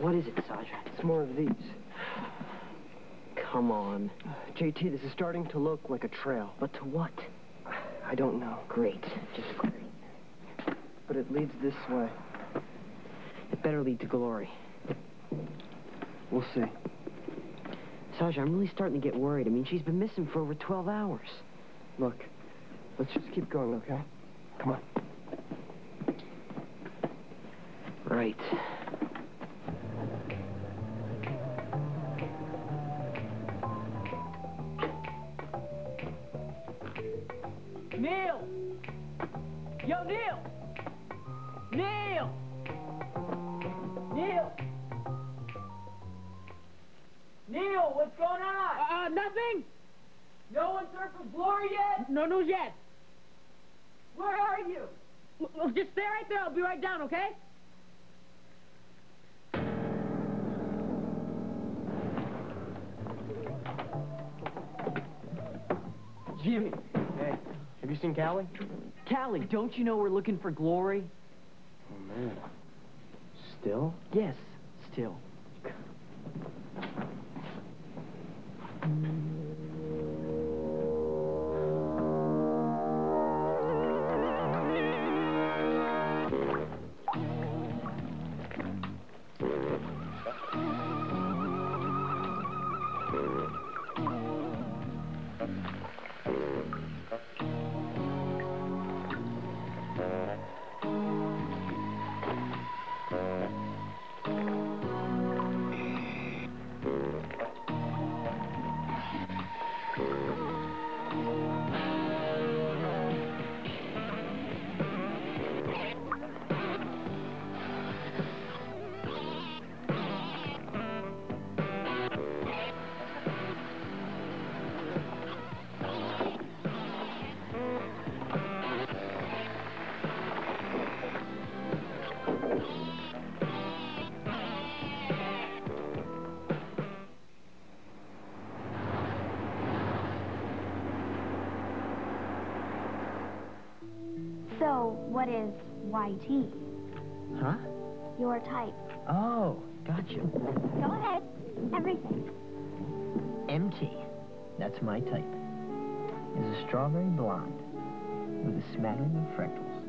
What is it, Sasha? It's more of these. Come on. JT, this is starting to look like a trail. But to what? I don't know. Great. Just great. But it leads this way. It better lead to glory. We'll see. Sasha, I'm really starting to get worried. I mean, she's been missing for over 12 hours. Look, let's just keep going, okay? Come on. Right. Yo, Neil! Neil! Neil! Neil, what's going on? Uh, nothing. No one's heard from Glory yet? No news yet. Where are you? L- l- just stay right there. I'll be right down, okay? Jimmy. Hey, have you seen Callie? Callie, don't you know we're looking for Glory? Oh, man. Still? Yes, still. So, what is YT? Huh? Your type. Oh, gotcha. Go ahead. Everything. MT. That's my type. Is a strawberry blonde with a smattering of freckles.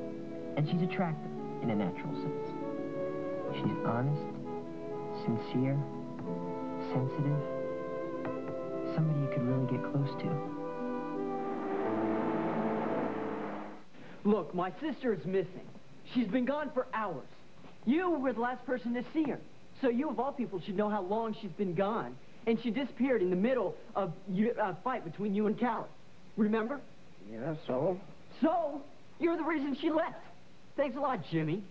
And she's attractive in a natural sense. She's honest, sincere, sensitive. Somebody you could really get close to. Look, my sister is missing. She's been gone for hours. You were the last person to see her. So you, of all people, should know how long she's been gone. And she disappeared in the middle of a fight between you and Callie. Remember? Yeah, so? So, you're the reason she left. Thanks a lot, Jimmy.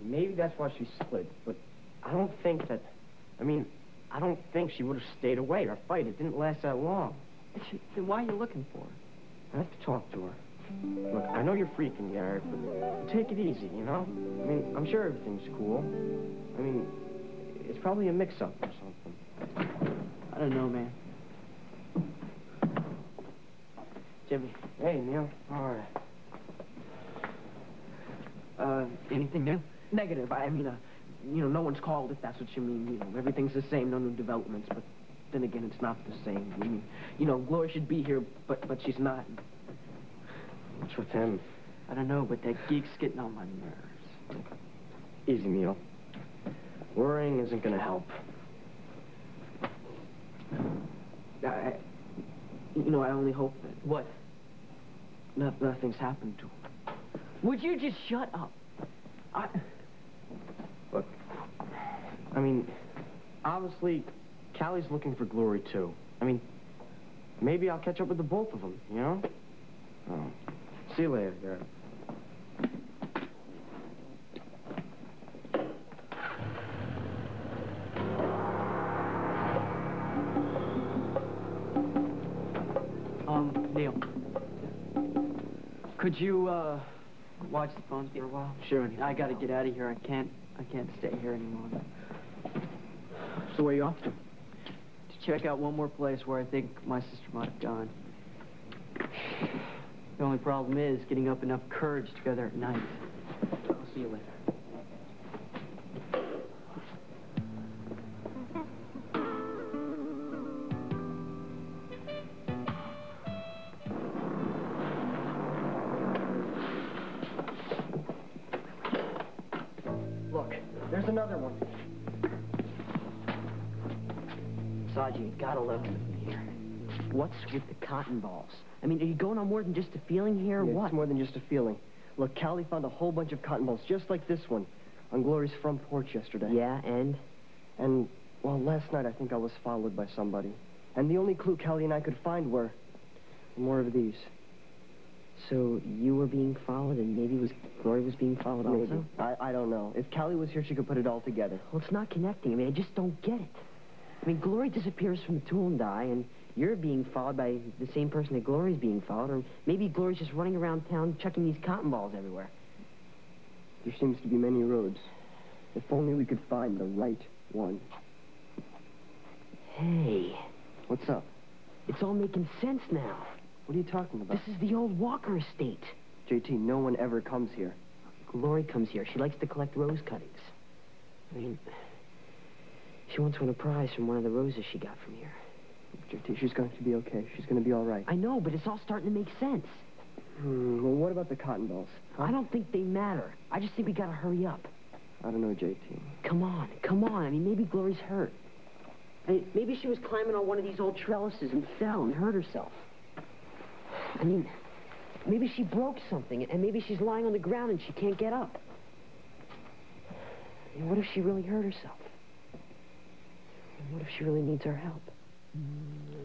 Maybe that's why she split, but I don't think that... I mean, I don't think she would have stayed away. Our fight, it didn't last that long. Then why are you looking for her? I have to talk to her. Look, I know you're freaking, Garrett, but take it easy, you know? I mean, I'm sure everything's cool. I mean, it's probably a mix-up or something. I don't know, man. Jimmy, Hey, Neil. All right. uh, anything new? Negative. I mean, uh, you know, no one's called if that's what you mean. You know, everything's the same, no new developments. But then again, it's not the same. I mean, you know, Gloria should be here, but but she's not. What's with him? I don't know, but that geek's getting on my nerves. Easy, Neil. Worrying isn't gonna help. I, you know, I only hope that what? No, nothing's happened to him. Would you just shut up? I, Look, I mean, obviously, Callie's looking for Glory, too. I mean, maybe I'll catch up with the both of them, you know? Oh. See you later, Garrett. um, Neil. Could you uh, watch the phone for a while? Sure. I got to get out of here. I can't. I can't stay here anymore. So where are you off to? To check out one more place where I think my sister might have gone. The only problem is getting up enough courage together at night. I'll see you later. Look, there's another one. Saji, gotta love him. What's with the cotton balls? I mean, are you going on more than just a feeling here, or Yeah, what? It's more than just a feeling. Look, Callie found a whole bunch of cotton balls just like this one on Glory's front porch yesterday. Yeah, and? And, well, last night I think I was followed by somebody. And the only clue Callie and I could find were more of these. So you were being followed, and maybe was Glory was being followed Maybe. also? I, I don't know. If Callie was here, she could put it all together. Well, it's not connecting. I mean, I just don't get it. I mean, Glory disappears from the tool and die, and you're being followed by the same person that Glory's being followed, or maybe Glory's just running around town chucking these cotton balls everywhere. There seems to be many roads. If only we could find the right one. Hey, What's up? it's all making sense now. What are you talking about? This is the old Walker estate. JT, no one ever comes here. Glory comes here. She likes to collect rose cuttings. I mean, she once won a prize from one of the roses she got from here. JT, she's going to be okay. She's going to be all right. I know, but it's all starting to make sense. Hmm, well, what about the cotton balls? I don't think they matter. I just think we gotta hurry up. I don't know, JT. Come on, come on. I mean, maybe Glory's hurt. I mean, maybe she was climbing on one of these old trellises and fell and hurt herself. I mean, maybe she broke something, and maybe she's lying on the ground and she can't get up. And what if she really hurt herself? What if she really needs our help? Mm.